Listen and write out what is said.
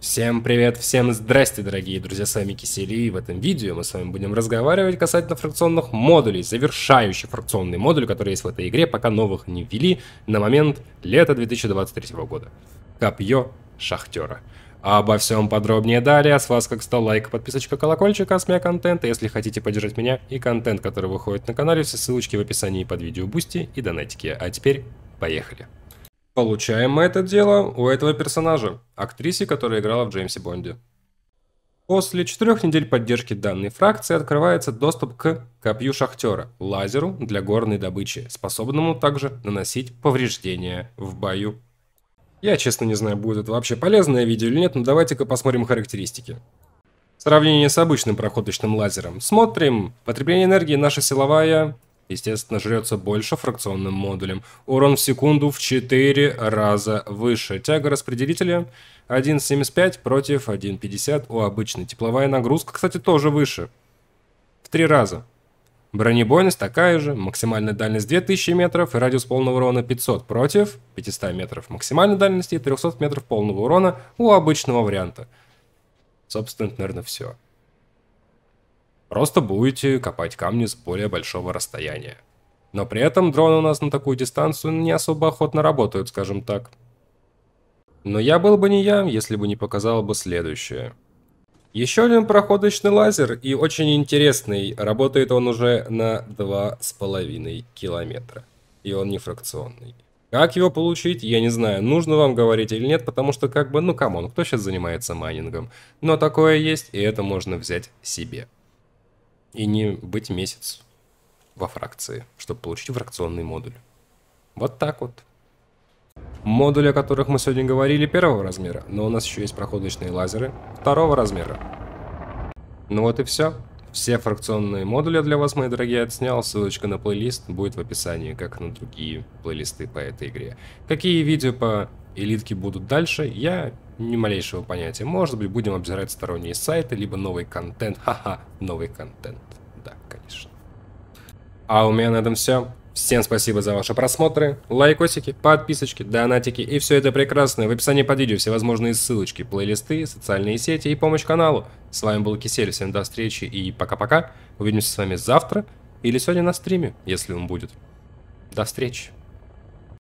Всем привет, всем здрасте, дорогие друзья, с вами Кисели, и в этом видео мы с вами будем разговаривать касательно фракционных модулей, завершающий фракционный модуль, который есть в этой игре, пока новых не ввели на момент лета 2023 года. Копье Шахтера. Обо всем подробнее далее. С вас, как всегда, лайк, подписочка, колокольчик, а с меня контент. Если хотите поддержать меня и контент, который выходит на канале, все ссылочки в описании под видео Boosty и донатики. А теперь поехали. Получаем мы это дело у этого персонажа, актрисе, которая играла в Джеймсе Бонде. После четырех недель поддержки данной фракции открывается доступ к копью шахтера, лазеру для горной добычи, способному также наносить повреждения в бою. Я честно не знаю, будет это вообще полезное видео или нет, но давайте-ка посмотрим характеристики. Сравнение с обычным проходочным лазером. Смотрим. Потребление энергии наша силовая естественно, жрется больше фракционным модулем. Урон в секунду в 4 раза выше. Тяга распределителя 1.75 против 1.50 у обычной. Тепловая нагрузка, кстати, тоже выше. В 3 раза. Бронебойность такая же, максимальная дальность 2000 метров и радиус полного урона 500 против 500 метров. Максимальной дальности 300 метров полного урона у обычного варианта. Собственно, это, наверное, все. Просто будете копать камни с более большого расстояния. Но при этом дроны у нас на такую дистанцию не особо охотно работают, скажем так. Но я был бы не я, если бы не показал бы следующее. Еще один проходочный лазер, и очень интересный. Работает он уже на 2,5 километра. И он не фракционный. Как его получить, я не знаю, нужно вам говорить или нет, потому что как бы, ну come on, кто сейчас занимается майнингом? Но такое есть, и это можно взять себе и не быть месяц во фракции, чтобы получить фракционный модуль. Вот так вот. Модули, о которых мы сегодня говорили, первого размера, но у нас еще есть проходочные лазеры второго размера. Ну вот и все. Все фракционные модули для вас, мои дорогие, отснял. Ссылочка на плейлист будет в описании, как на другие плейлисты по этой игре. Какие видео по элитке будут дальше, я ни малейшего понятия. Может быть, будем обзирать сторонние сайты, либо новый контент. Ха-ха, новый контент. Да, конечно. А у меня на этом все. Всем спасибо за ваши просмотры, лайкосики, подписочки, донатики и все это прекрасное. В описании под видео всевозможные ссылочки, плейлисты, социальные сети и помощь каналу. С вами был Кисель, всем до встречи и пока-пока. Увидимся с вами завтра или сегодня на стриме, если он будет. До встречи.